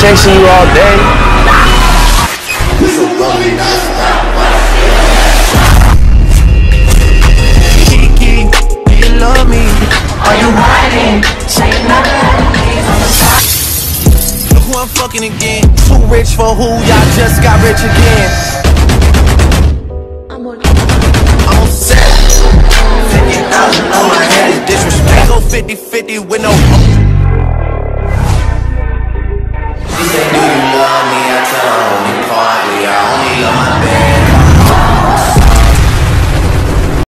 chasing you all day. Kiki, do you love me? Are you riding? Say nothing. Look who I'm fucking again. Too rich for who? Y'all just got rich again. I'm on set. 50,000 on my head disrespect. Go 50 50 with no.